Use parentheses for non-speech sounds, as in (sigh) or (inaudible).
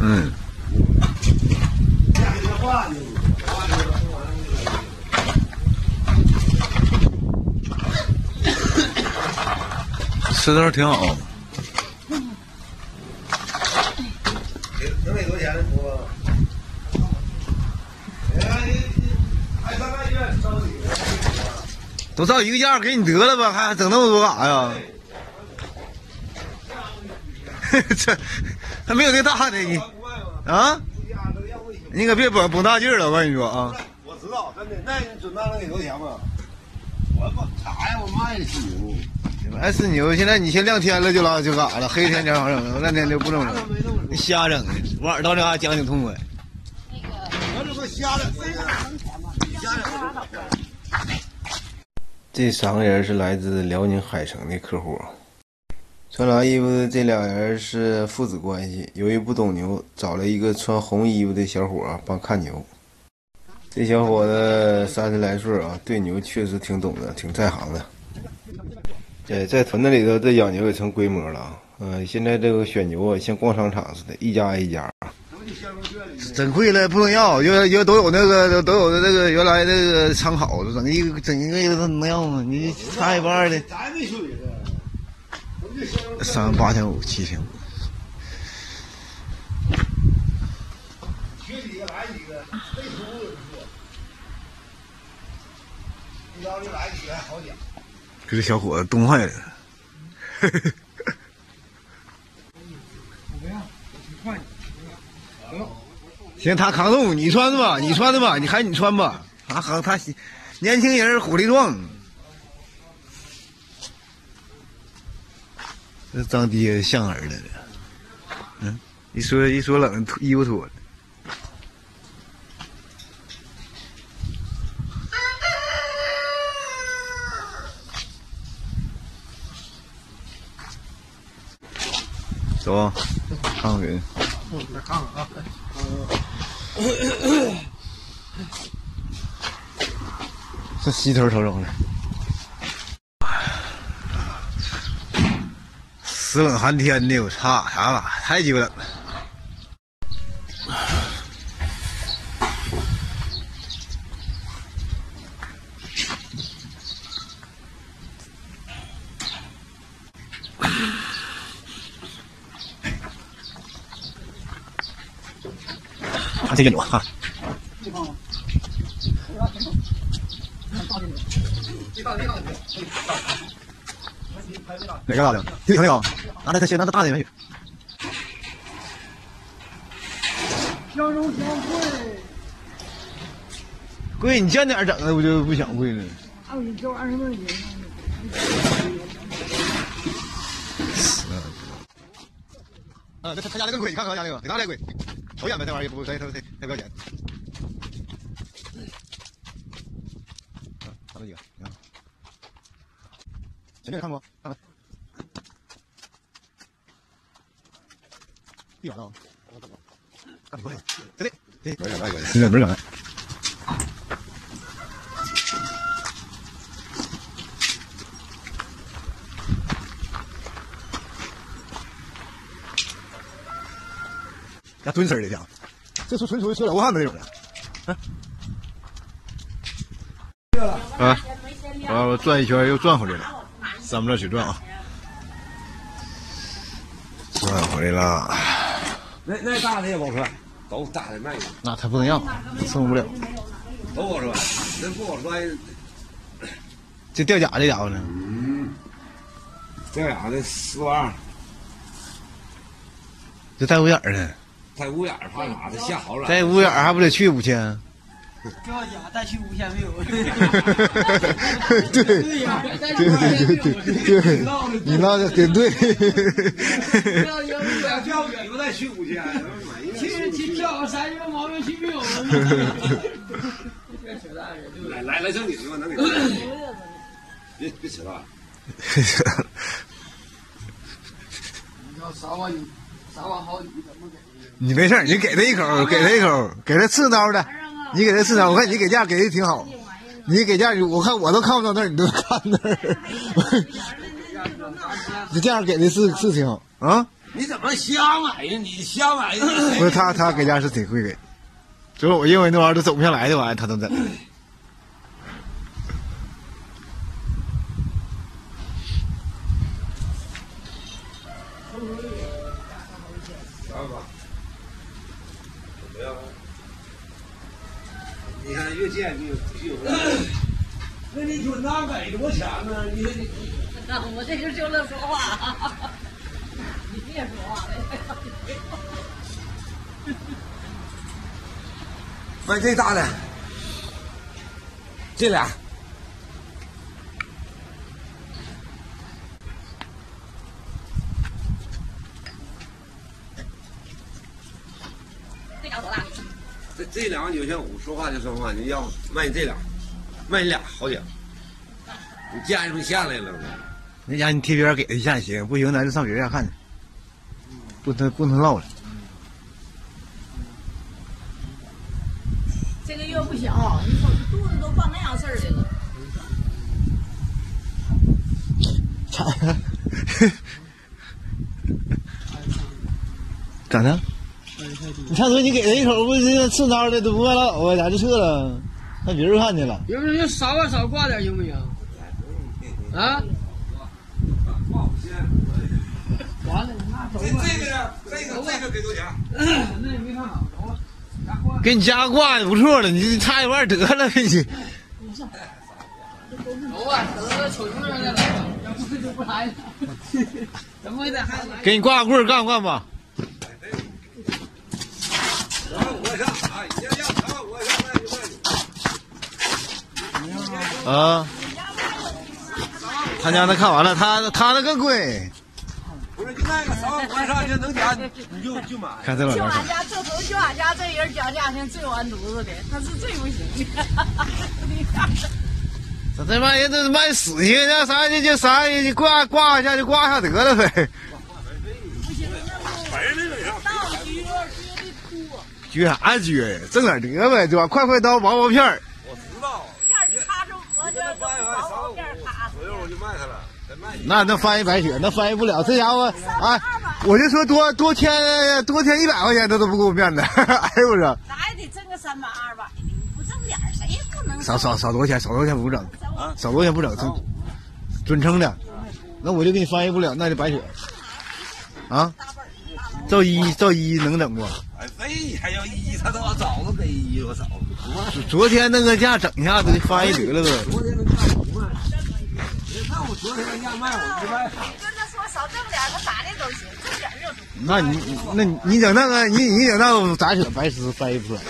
嗯。吃的挺好。都照一个样给你得了吧，还整那么多干啥呀？这 (laughs) 还没有那大的你啊？你可别绷绷大劲了，我跟你说啊。我知道，真的，那你准大能给多少钱吗？我不啥呀，我卖的是牛。卖是牛，现在你先亮天了就拉就干啥了？黑天天整，那天就不整了。瞎整的，晚上到这嘎讲挺痛快。那个，我这不瞎整，瞎整。这三个人是来自辽宁海城的客户。穿蓝衣服的这俩人是父子关系，由于不懂牛，找了一个穿红衣服的小伙帮看牛。这小伙子三十来岁啊，对牛确实挺懂的，挺在行的。在在屯子里头，这养牛也成规模了啊。嗯，现在这个选牛啊，像逛商场似的，一家一家。整贵了不能要，有有都有那个都有那个原来那个参考，整一个整一个都能要吗？你差一半的。三万八千五，七千五。缺几个来几个，没出也不错。一刀就来几个还好讲。给这小伙子冻坏了。行，他扛冻，你穿着吧，你穿着吧，你还你穿吧。他扛他，年轻人火力壮。这张爹像儿子的，嗯，一说一说冷，衣服脱了。走，看看人。来看看啊。这西头瞅瞅呢。死冷寒天的，我操，啥玩意太鸡巴冷了。啊，这个牛哈。哪个大的？挺挺那个，拿来他先拿个大的去。香肉香贵，贵你见点整的，我就不想贵了。啊，你这玩意儿？那也。啊，这他他家那个贵，你看看他家那个，比他还贵。抽烟呗，这玩意儿？也不谁谁谁谁不要钱。啊，他们几个，你看。前面看过，看看。地板啊！干过来，对对对，没人来，没人，没人来。家蹲身的家，这是纯属于小流汗的那种的。啊！啊！我转一圈又转回来了，三不转去转啊！转回来了。那那大的也不好穿，都大的卖。那他不能要，伺候不了。都不好穿，那不好穿。这吊甲这家伙呢？嗯，吊甲的四万。这带五眼的。带五眼怕啥的？下好了。带五眼还不得去五千？(laughs) 吊甲带去五千没有。(laughs) 对对呀，对对对对，你那个对对。吊甲吊远不带去五千，去去吊山有毛病去没有？来来来，这里是吧？能给？别别扯了。你要三万，三万好几怎么给？你没事，你给他一口，给他一口，给他刺刀的。你给他市场，我看你给价给的挺好。你给价，我看我都看不到那儿，你都看那儿。你 (laughs) 这样给的是是挺好啊。你怎么瞎买呀？你瞎买呀？不是他，他给价是挺会给，就是我认为那玩意儿都走不下来的玩意儿，他都整。越见越不有。那你说那给多少钱呢？你说你。我这就就乐说话，你别说话了。买这大的，这俩。这俩多大？这这两九千五，说话就说话，你要卖你这俩，卖你俩好点。你家里不下来了吗？那家你贴边给他一下也行，不行咱就上别人家看去，不能不能唠了。这个月不小，你说肚子都办那样事儿的了。咋的？你上回你给他一口，不是刺挠的都不卖老啊，咋就撤了？让别人看见了。有没有少啊少挂点行不行？啊？完了，那走吧。这个呢？这个这个给多少钱？(clears throat) 那也没看好，走吧。给你加挂的不错了，你差一半得了，你。走吧，等要不就不来了。(laughs) 怎么？给你挂个棍儿干不干吧？三万五块钱啊！你要要三万五块钱卖就卖你。啊。他家那看完了，他他那更贵。不是，你卖个三万五块上去能加，你就就买。看这老就娘俺家这头就俺家这人讲价钱最完犊子的，他是最不行的。你看，这他妈人这卖死去，那啥就就啥就挂挂一下就挂一下得了呗。不行，那反正那个啥，到撅撅的秃，撅啥撅呀？挣点得呗，对吧？快快刀薄薄片儿。我知道。片儿就咔出鹅就翻一翻三万五薄片儿咔左右我就卖它了，再卖你。那能翻一白雪，那翻译不了。这家伙，哎，我就说多多添多添一百块钱，他都不给我面子。(laughs) 哎呦我说，咱也得挣个三百二百的，你不挣点儿谁不能少少少多少钱？少多少钱不整？啊少多少钱不整？准准称的，那我就给你翻译不了，那就白雪。啊，赵一赵一能整不？哎，非还要一，他他妈早都给一，我操！昨天那个价整一下子就翻译得了呗。昨天人家卖，我昨天那价卖我不卖。跟他说少挣点，他咋的都行，挣点就中。那你那你你整那个你你整那个咋整？白痴翻译不出来。